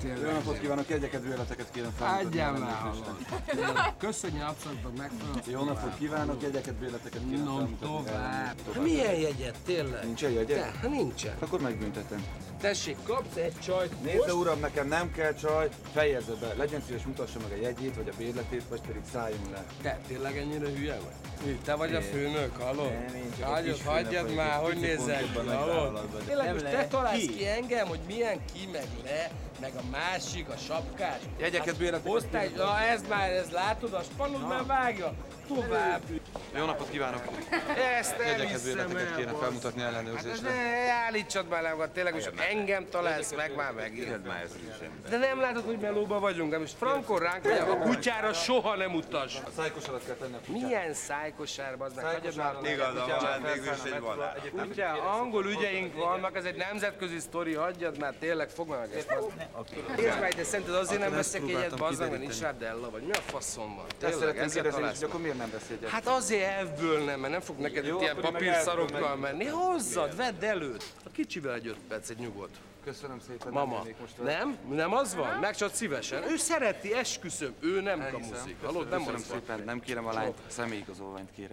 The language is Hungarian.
tényleg. Jó napot kívánok, jegyeket, bérleteket kérem fel. Adjál már. Köszönjük abszolút megfelelő. Jó napot kívánok, jegyeket, bérleteket kérem No, tovább. Milyen jegyet, tényleg? Nincsen jegye? Te, ha nincsen. Akkor megbüntetem. Tessék, kapsz egy csajt. Nézze uram, nekem nem kell csaj, fejezze be. Legyen szíves, mutassa meg a jegyét, vagy a bérletét, vagy pedig szálljon le. Te tényleg ennyire hülye vagy? Mi, te vagy a főnök, hallod? Nem, én csak Hagyjad, már, hogy nézzel ki, vállalatban. Tényleg most te találsz Ki? ki engem, hogy milyen ki, meg le, meg a másik, a sapkás. Jegyeket, bérleteket Osztály, kérem. na ez már, ez látod, a spanod már vágja. Tovább. Jó napot kívánok! Ezt el, kéne felmutatni Hát ez ellenőrzésre. ne állítsad már magad, tényleg, most engem találsz meg már megint. De nem látod, hogy melóba vagyunk, de most frankon ránk vagy, a kutyára soha nem utas. A szájkos alatt kell tenni a kutyát. Milyen szájkosárba, az meg már. Igazam van, végül is egy van. Kutya, angol ügyeink vannak, ez egy nemzetközi sztori, hagyjad már, tényleg, fogd már meg ezt. Nézd meg, de szerinted azért nem veszek egyet, bazzag, mert nincs rá Della, vagy mi a faszom van? Tényleg, ezzel találsz akkor miért nem jegyet? Hát azért elvből nem, mert nem fog neked Jó, itt ilyen meg papírszarokkal menni. Hozzad, vedd előtt. A kicsivel egy öt perc, egy nyugodt. Köszönöm szépen, Mama, jönnék most nem? Nem az van? Megcsad szívesen. Ő szereti, esküszöm. Ő nem kamuszik. Hallod, nem Köszönöm szépen, nem kérem a lányt, személyigazolványt kérem.